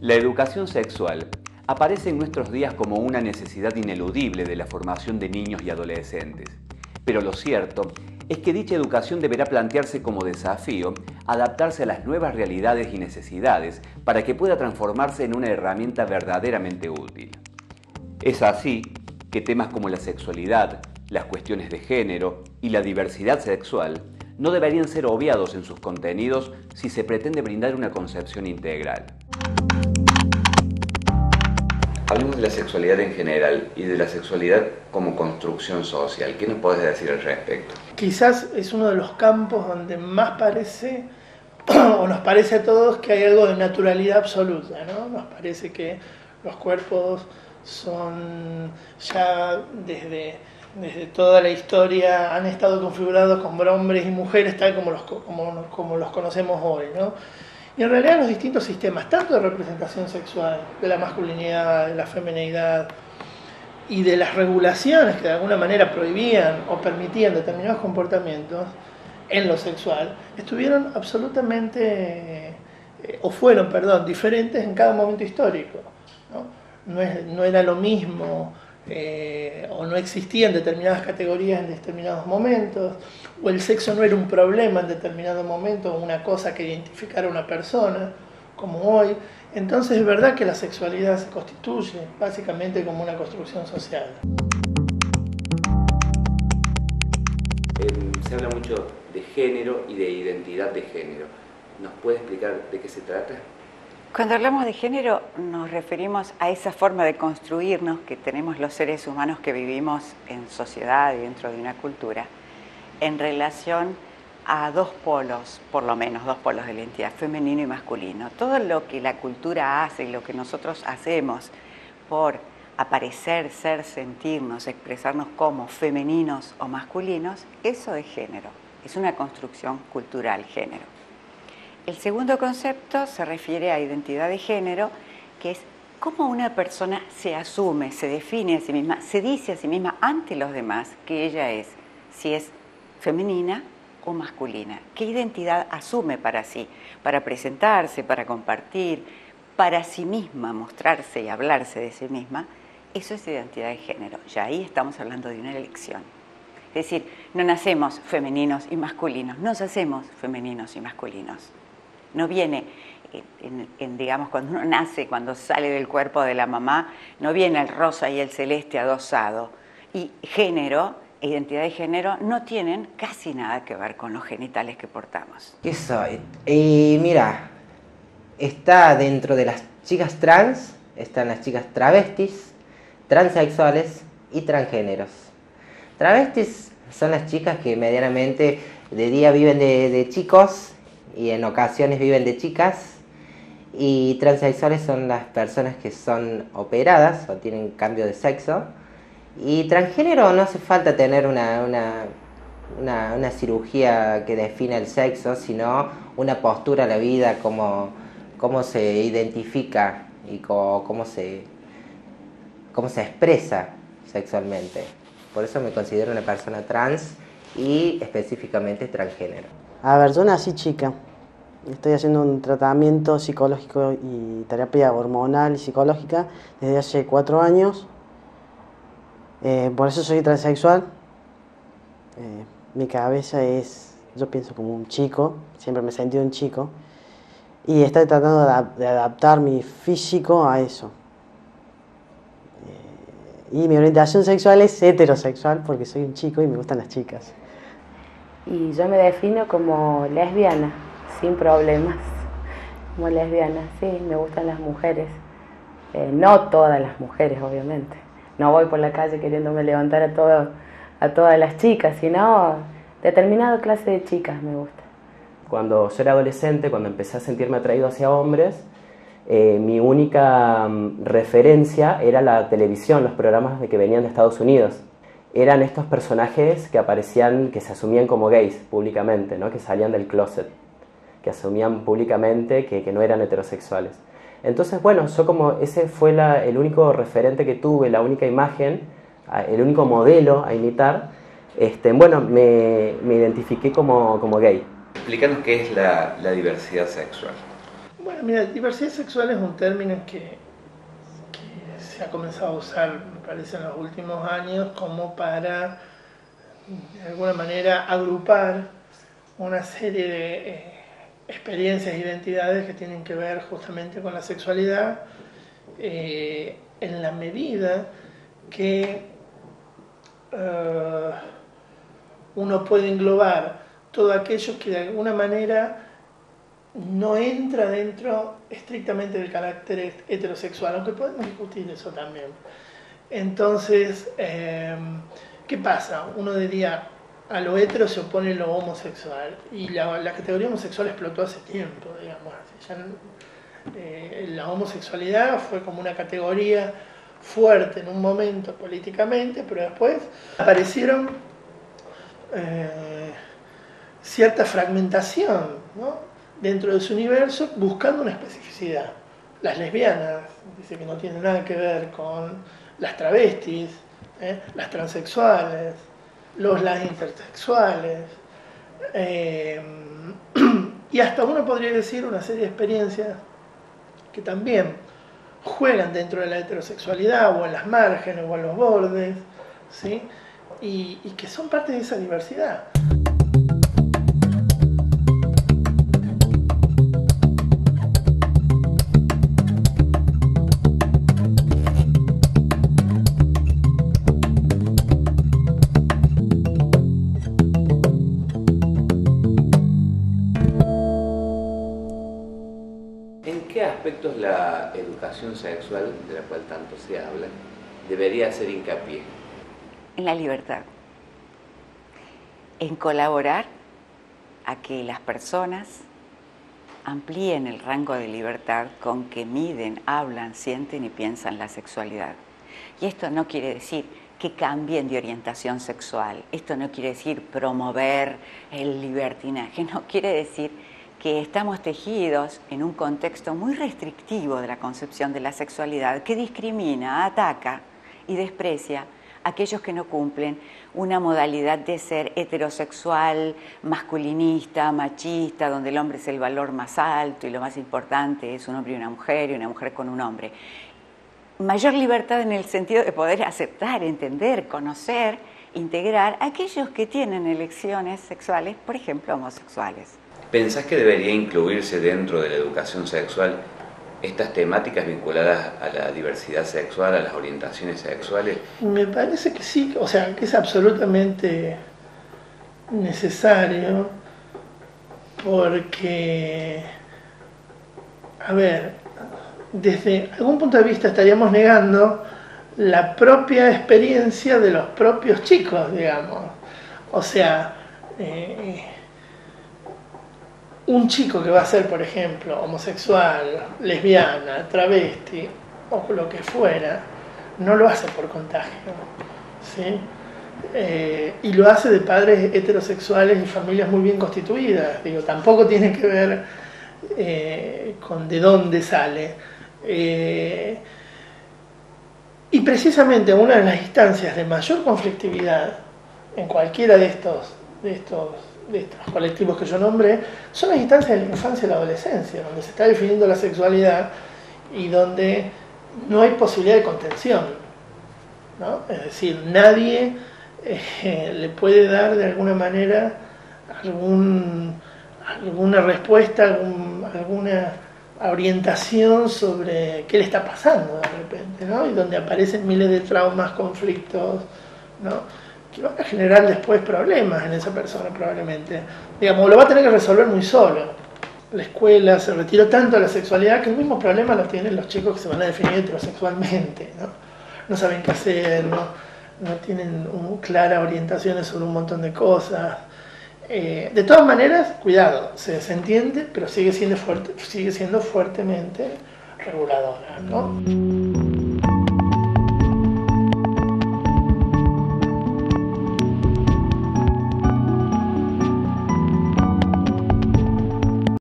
La educación sexual aparece en nuestros días como una necesidad ineludible de la formación de niños y adolescentes. Pero lo cierto es que dicha educación deberá plantearse como desafío adaptarse a las nuevas realidades y necesidades para que pueda transformarse en una herramienta verdaderamente útil. Es así que temas como la sexualidad, las cuestiones de género y la diversidad sexual no deberían ser obviados en sus contenidos si se pretende brindar una concepción integral. Hablemos de la sexualidad en general y de la sexualidad como construcción social. ¿Qué nos puedes decir al respecto? Quizás es uno de los campos donde más parece, o nos parece a todos, que hay algo de naturalidad absoluta. ¿no? Nos parece que los cuerpos son ya desde, desde toda la historia han estado configurados como hombres y mujeres tal como los, como, como los conocemos hoy. ¿no? Y en realidad los distintos sistemas, tanto de representación sexual, de la masculinidad, de la feminidad y de las regulaciones que de alguna manera prohibían o permitían determinados comportamientos en lo sexual, estuvieron absolutamente, eh, o fueron, perdón, diferentes en cada momento histórico. No, era lo mismo eh, o no existían determinadas categorías en determinados momentos, o el sexo no era un problema en determinado momento, o una cosa que identificara a una persona, como hoy. Entonces es verdad que la sexualidad se constituye básicamente como una construcción social. Se habla mucho de género y de identidad de género. ¿Nos puede explicar de qué se trata? Cuando hablamos de género nos referimos a esa forma de construirnos que tenemos los seres humanos que vivimos en sociedad y dentro de una cultura en relación a dos polos, por lo menos dos polos de la identidad, femenino y masculino. Todo lo que la cultura hace y lo que nosotros hacemos por aparecer, ser, sentirnos, expresarnos como femeninos o masculinos, eso es género, es una construcción cultural género. El segundo concepto se refiere a identidad de género, que es cómo una persona se asume, se define a sí misma, se dice a sí misma ante los demás que ella es, si es femenina o masculina. ¿Qué identidad asume para sí? Para presentarse, para compartir, para sí misma mostrarse y hablarse de sí misma. Eso es identidad de género. Ya ahí estamos hablando de una elección. Es decir, no nacemos femeninos y masculinos, nos hacemos femeninos y masculinos no viene, en, digamos, cuando uno nace, cuando sale del cuerpo de la mamá, no viene el rosa y el celeste adosado. Y género, identidad de género, no tienen casi nada que ver con los genitales que portamos. ¿Qué soy? Y mira, está dentro de las chicas trans, están las chicas travestis, transexuales y transgéneros. Travestis son las chicas que medianamente de día viven de chicos y en ocasiones viven de chicas. Y transexuales son las personas que son operadas o tienen cambio de sexo. Y transgénero no hace falta tener una, una, cirugía que defina el sexo, sino una postura a la vida, cómo, cómo se identifica y cómo, se, cómo se expresa sexualmente. Por eso me considero una persona trans y específicamente transgénero. A ver, yo nací chica. Estoy haciendo un tratamiento psicológico y terapia hormonal y psicológica desde hace cuatro años. Eh, por eso soy transexual. Eh, mi cabeza es, yo pienso como un chico, siempre me he sentido un chico. Y estoy tratando de, adaptar mi físico a eso. Eh, y mi orientación sexual es heterosexual porque soy un chico y me gustan las chicas y yo me defino como lesbiana, sin problemas, como lesbiana, sí, me gustan las mujeres, eh, no todas las mujeres obviamente, no voy por la calle queriéndome levantar a, todo, a todas las chicas, sino determinada clase de chicas me gusta. Cuando yo era adolescente, cuando empecé a sentirme atraído hacia hombres, eh, mi única mm, referencia era la televisión, los programas de que venían de Estados Unidos eran estos personajes que aparecían, que se asumían como gays públicamente, ¿no? que salían del closet, que asumían públicamente que, no eran heterosexuales. Entonces, bueno, yo como ese fue el único referente que tuve, la única imagen, el único modelo a imitar, este, bueno, me, identifiqué como, gay. Explícanos qué es la, diversidad sexual. Bueno, mira, diversidad sexual es un término que, que se ha comenzado a usar, me parece, en los últimos años como para, de alguna manera, agrupar una serie de eh, experiencias e identidades que tienen que ver justamente con la sexualidad, eh, en la medida que eh, uno puede englobar todo aquello que de alguna manera no entra dentro estrictamente del carácter heterosexual, aunque podemos discutir eso también. Entonces, em, ¿qué pasa? Uno diría, a lo hetero se opone lo homosexual, y la, categoría homosexual explotó hace tiempo, digamos. Eh, la homosexualidad fue como una categoría fuerte en un momento políticamente, pero después aparecieron eh, cierta fragmentación, ¿no? Dentro de su universo buscando una especificidad. Las lesbianas, dice que no tienen nada que ver con las travestis, ¿eh? las transexuales, los las intersexuales, eh, y hasta uno podría decir una serie de experiencias que también juegan dentro de la heterosexualidad o en las márgenes o en los bordes, ¿sí? y que son parte de esa diversidad. La educación sexual, de la cual tanto se habla, debería hacer hincapié? En la libertad, en colaborar a que las personas amplíen el rango de libertad con que miden, hablan, sienten y piensan la sexualidad. Y esto no quiere decir que cambien de orientación sexual, esto no quiere decir promover el libertinaje, no quiere decir que estamos tejidos en un contexto muy restrictivo de la concepción de la sexualidad que discrimina, ataca y desprecia a aquellos que no cumplen una modalidad de ser heterosexual, masculinista, machista, donde el hombre es el valor más alto y lo más importante es un hombre y una mujer y una mujer con un hombre. Mayor libertad en el sentido de poder aceptar, entender, conocer, integrar a aquellos que tienen elecciones sexuales, por ejemplo, homosexuales. ¿Pensás que debería incluirse dentro de la educación sexual estas temáticas vinculadas a la diversidad sexual, a las orientaciones sexuales? Me parece que sí, o sea, que es absolutamente necesario porque, a ver, desde algún punto de vista estaríamos negando la propia experiencia de los propios chicos, digamos. O sea, eh, un chico que va a ser, por ejemplo, homosexual, lesbiana, travesti o lo que fuera, no lo hace por contagio. ¿sí? Eh, y lo hace de padres heterosexuales y familias muy bien constituidas. Digo, tampoco tiene que ver eh, con de dónde sale. Eh, y precisamente una de las instancias de mayor conflictividad en cualquiera de estos, de estos de estos colectivos que yo nombré, son las instancias de la infancia y la adolescencia, donde se está definiendo la sexualidad y donde no hay posibilidad de contención. ¿no? Es decir, nadie eh, le puede dar de alguna manera algún, alguna respuesta, alguna orientación sobre qué le está pasando de repente, ¿no? y donde aparecen miles de traumas, conflictos. ¿No? que va a generar después problemas en esa persona probablemente. Digamos, lo va a tener que resolver muy solo. La escuela se retiró tanto de la sexualidad que el mismo problema lo tienen los chicos que se van a definir heterosexualmente, ¿no? No saben qué hacer, no, no tienen claras orientaciones sobre un montón de cosas. Eh, de todas maneras, cuidado, se desentiende, pero sigue siendo, fuerte, sigue siendo fuertemente reguladora, ¿no?